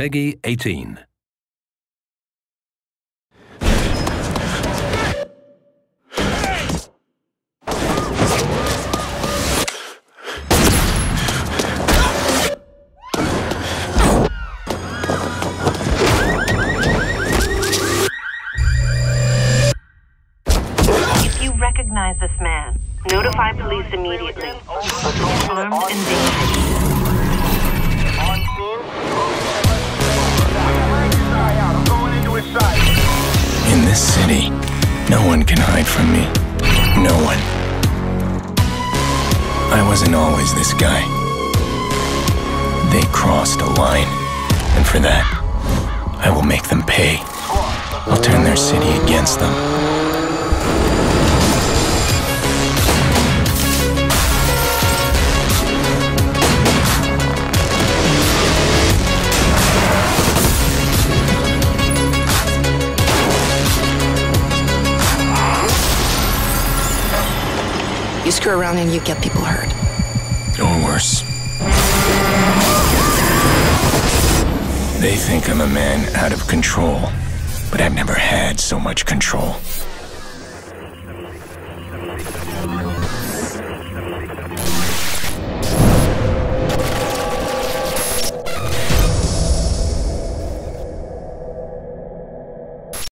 Peggy 18. If you recognize this man, notify police immediately. Armed and dangerous. City, no one can hide from me. No one. I wasn't always this guy. They crossed a line, and for that, I will make them pay. I'll turn their city against them. You screw around and you get people hurt. Or worse. They think I'm a man out of control, but I've never had so much control.